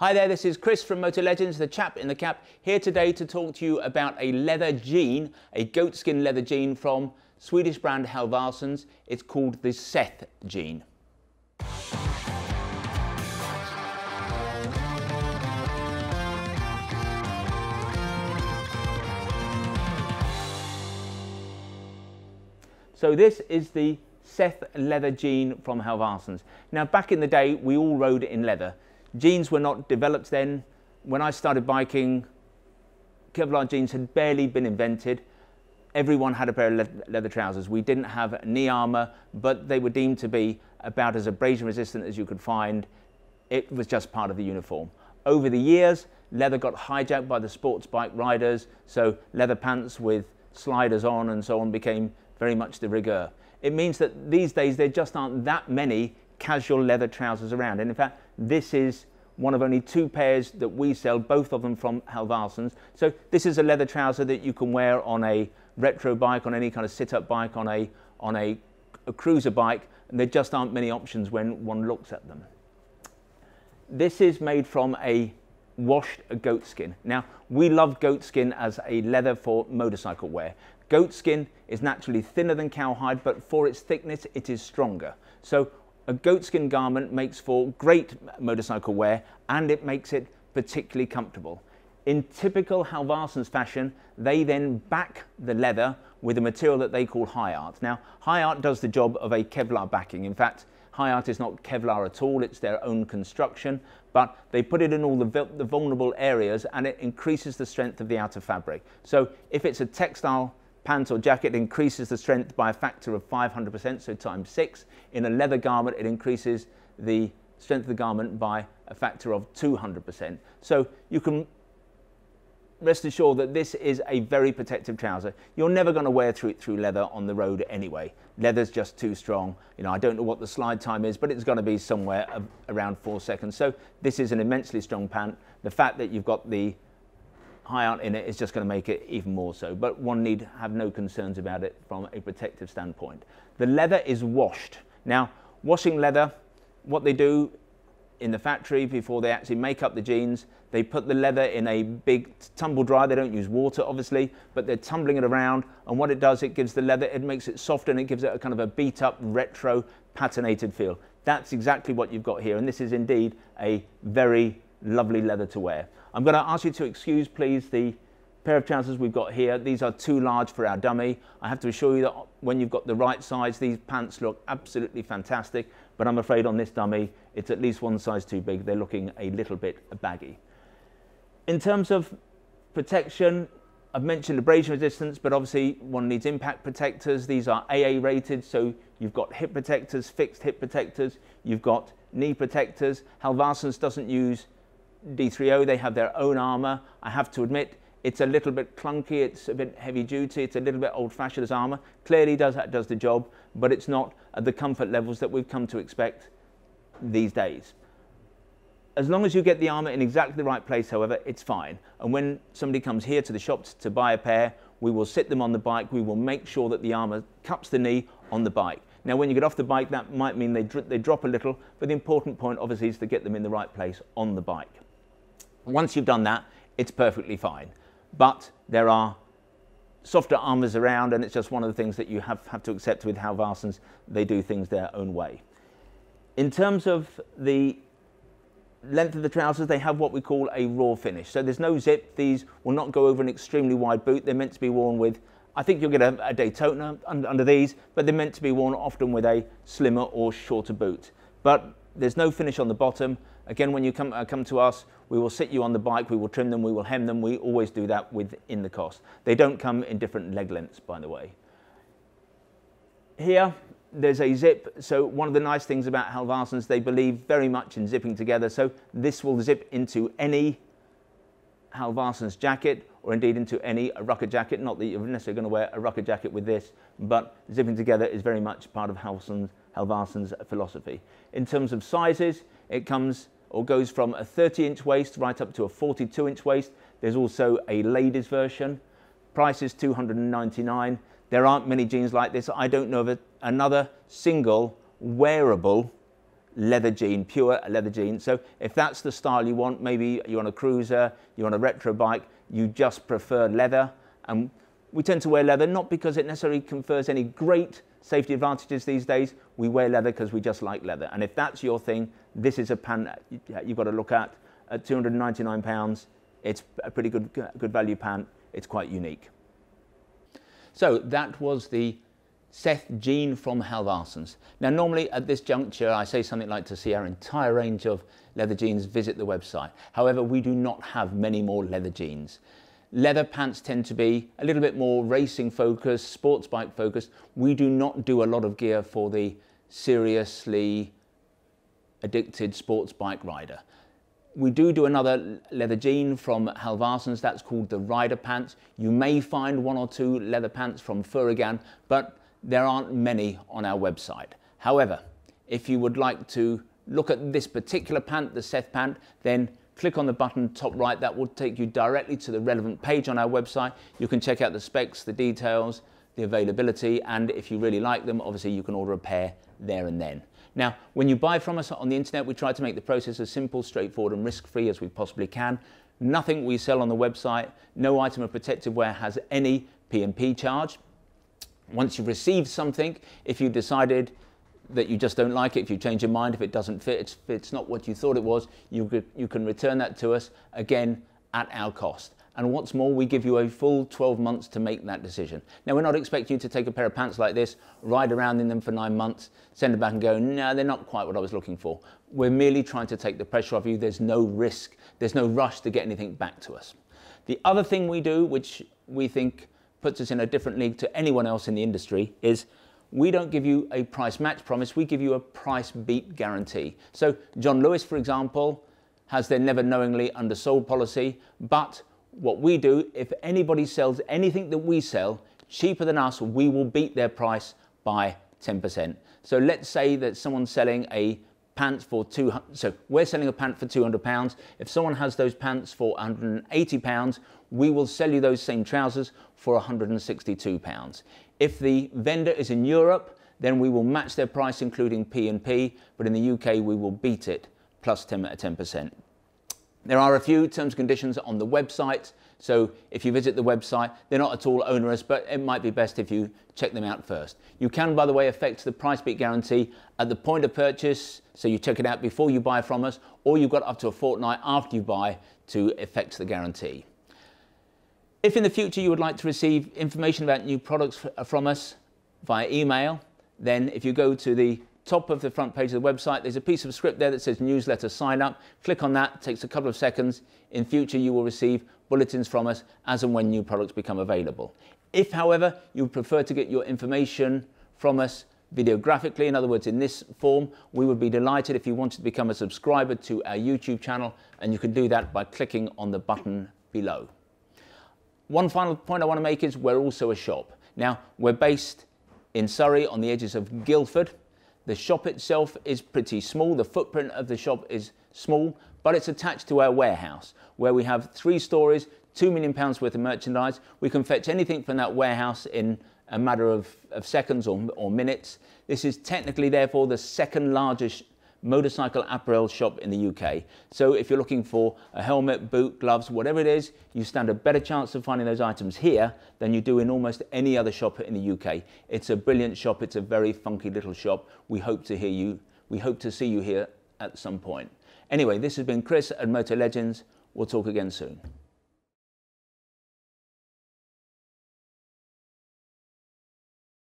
Hi there, this is Chris from Motolegends, the chap in the cap, here today to talk to you about a leather jean, a goatskin leather jean from Swedish brand Halvarssons. It's called the Seth jean. So this is the Seth leather jean from Halvarssons. Now back in the day, we all rode in leather. Jeans were not developed then. When I started biking, Kevlar jeans had barely been invented. Everyone had a pair of leather trousers. We didn't have knee armour, but they were deemed to be about as abrasion resistant as you could find. It was just part of the uniform. Over the years, leather got hijacked by the sports bike riders, so leather pants with sliders on and so on became very much the rigueur. It means that these days there just aren't that many casual leather trousers around. And in fact, this is one of only two pairs that we sell, both of them from Halvarssons. So this is a leather trouser that you can wear on a retro bike, on any kind of sit-up bike, on a, on a, a cruiser bike, and there just aren't many options when one looks at them. This is made from a washed goat skin. Now, we love goat skin as a leather for motorcycle wear. Goat skin is naturally thinner than cowhide, but for its thickness, it is stronger. So a goatskin garment makes for great motorcycle wear and it makes it particularly comfortable. In typical Halvarssons fashion, they then back the leather with a material that they call Hi-Art. Now, Hi-Art does the job of a Kevlar backing. In fact, Hi-Art is not Kevlar at all, it's their own construction, but they put it in all the, the vulnerable areas and it increases the strength of the outer fabric. So if it's a textile pant or jacket increases the strength by a factor of 500%, so times six. In a leather garment, it increases the strength of the garment by a factor of 200%. So you can rest assured that this is a very protective trouser. You're never going to wear through it through leather on the road anyway. Leather's just too strong. You know, I don't know what the slide time is, but it's going to be somewhere around four seconds. So this is an immensely strong pant. The fact that you've got the Hi-Art in it is just going to make it even more so, but one need have no concerns about it from a protective standpoint. The leather is washed. Now, washing leather, what they do in the factory before they actually make up the jeans, they put the leather in a big tumble dryer. They don't use water, obviously, but they're tumbling it around. And what it does, it gives the leather, it makes it soft and it gives it a kind of a beat up, retro, patinated feel. That's exactly what you've got here. And this is indeed a very lovely leather to wear. I'm going to ask you to excuse, please, the pair of trousers we've got here. These are too large for our dummy. I have to assure you that when you've got the right size, these pants look absolutely fantastic, but I'm afraid on this dummy, it's at least one size too big. They're looking a little bit baggy. In terms of protection, I've mentioned abrasion resistance, but obviously one needs impact protectors. These are AA rated, so you've got hip protectors, fixed hip protectors, you've got knee protectors. Halvarssons doesn't use D3O, they have their own armour. I have to admit, it's a little bit clunky, it's a bit heavy duty, it's a little bit old fashioned as armour. Clearly does, does the job, but it's not at the comfort levels that we've come to expect these days. As long as you get the armour in exactly the right place, however, it's fine. And when somebody comes here to the shop to buy a pair, we will sit them on the bike, we will make sure that the armour cups the knee on the bike. Now, when you get off the bike, that might mean they, they drop a little, but the important point, obviously, is to get them in the right place on the bike. Once you've done that, it's perfectly fine. But there are softer armors around, and it's just one of the things that you have, have to accept with how Halvarssons. They do things their own way. In terms of the length of the trousers, they have what we call a raw finish. So there's no zip. These will not go over an extremely wide boot. They're meant to be worn with, I think you'll get a, a Daytona under, under these, but they're meant to be worn often with a slimmer or shorter boot. But there's no finish on the bottom. Again, when you come, uh, come to us, we will sit you on the bike, we will trim them, we will hem them. We always do that within the cost. They don't come in different leg lengths, by the way. Here, there's a zip. So one of the nice things about Halvarssons, they believe very much in zipping together. So this will zip into any Halvarssons jacket or indeed into any Rukka jacket. Not that you're necessarily going to wear a Rukka jacket with this, but zipping together is very much part of Halvarssons' philosophy. In terms of sizes, it comes or goes from a 30 inch waist right up to a 42 inch waist. There's also a ladies version. Price is 299. There aren't many jeans like this. I don't know of a, another single wearable leather jean, pure leather jean. So if that's the style you want, maybe you're on a cruiser, you're on a retro bike, you just prefer leather. And we tend to wear leather not because it necessarily confers any great safety advantages these days. We wear leather because we just like leather. And if that's your thing, this is a pant you've got to look at. At 299 pounds, it's a pretty good, good value pant. It's quite unique. So that was the Seth Jean from Halvarssons. Now normally at this juncture I say something like to see our entire range of leather jeans visit the website. However we do not have many more leather jeans. Leather pants tend to be a little bit more racing focused, sports bike focused. We do not do a lot of gear for the seriously addicted sports bike rider. We do do another leather jean from Halvarssons, that's called the Rider Pants. You may find one or two leather pants from Furygan, but there aren't many on our website. However, if you would like to look at this particular pant, the Seth pant, then click on the button top right. That will take you directly to the relevant page on our website. You can check out the specs, the details, the availability, and if you really like them, obviously you can order a pair there and then. Now, when you buy from us on the internet, we try to make the process as simple, straightforward, and risk-free as we possibly can. Nothing we sell on the website, no item of protective wear has any P&P charge. Once you've received something, if you decided that you just don't like it, if you change your mind, if it doesn't fit, if it's not what you thought it was, you, could, you can return that to us again at our cost. And what's more, we give you a full 12 months to make that decision. Now, we're not expecting you to take a pair of pants like this, ride around in them for nine months, send them back and go, no, they're not quite what I was looking for. We're merely trying to take the pressure off you. There's no risk, there's no rush to get anything back to us. The other thing we do, which we think puts us in a different league to anyone else in the industry is we don't give you a price match promise, we give you a price beat guarantee. So John Lewis, for example, has their never knowingly undersold policy, but what we do, if anybody sells anything that we sell cheaper than us, we will beat their price by 10%. So let's say that someone's selling a pants for 200 so we're selling a pant for 200 pounds if someone has those pants for 180 pounds we will sell you those same trousers for 162 pounds if the vendor is in Europe then we will match their price including P&P but in the UK we will beat it plus 10 uh, 10% there are a few terms and conditions on the website so if you visit the website, they're not at all onerous, but it might be best if you check them out first. You can, by the way, affect the price beat guarantee at the point of purchase, so you check it out before you buy from us, or you've got up to a fortnight after you buy to affect the guarantee. If in the future you would like to receive information about new products uh, from us via email, then if you go to the top of the front page of the website, there's a piece of script there that says newsletter sign up. Click on that, it takes a couple of seconds. In future, you will receive bulletins from us as and when new products become available. If, however, you prefer to get your information from us videographically, in other words, in this form, we would be delighted if you wanted to become a subscriber to our YouTube channel, and you can do that by clicking on the button below. One final point I want to make is we're also a shop. Now, we're based in Surrey on the edges of Guildford. The shop itself is pretty small. The footprint of the shop is small, but it's attached to our warehouse where we have three stories, two million pounds worth of merchandise. We can fetch anything from that warehouse in a matter of, of seconds or, or minutes. This is technically, therefore, the second largest motorcycle apparel shop in the UK. So if you're looking for a helmet, boot, gloves, whatever it is, you stand a better chance of finding those items here than you do in almost any other shop in the UK. It's a brilliant shop. It's a very funky little shop. We hope to hear you. We hope to see you here at some point. Anyway, this has been Chris at Moto Legends. We'll talk again soon.